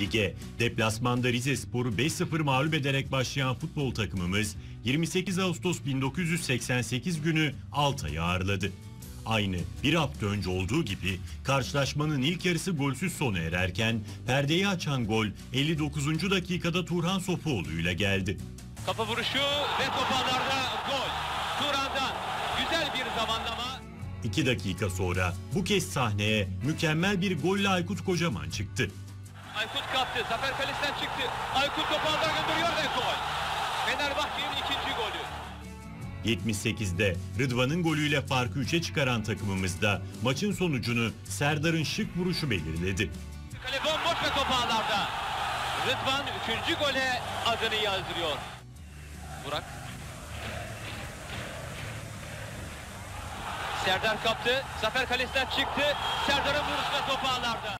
Lige deplasmanda Rize Spor'u 5-0 mağlup ederek başlayan futbol takımımız 28 Ağustos 1988 günü Altay'ı ağırladı. Aynı bir hafta önce olduğu gibi karşılaşmanın ilk yarısı golsüz sona ererken perdeyi açan gol 59. dakikada Turhan Sofuoğlu ile geldi. Kafa vuruşu ve top ağlarda gol. Turan'dan güzel bir zamanlama. 2 dakika sonra bu kez sahneye mükemmel bir golle Aykut Kocaman çıktı. Aykut kaptı. Zafer Kalesi'den çıktı. Aykut topu ağlara gönderiyor ve gol. Fenerbahçe'nin ikinci golü. 78'de Rıdvan'ın golüyle farkı 3'e çıkaran takımımızda maçın sonucunu Serdar'ın şık vuruşu belirledi. Kale bomboş ve top ağlarda. Rıdvan üçüncü gole adını yazdırıyor. Burak. Serdar kaptı. Zafer Kalesi'nden çıktı. Serdar'ın vuruşuna top ağlarda.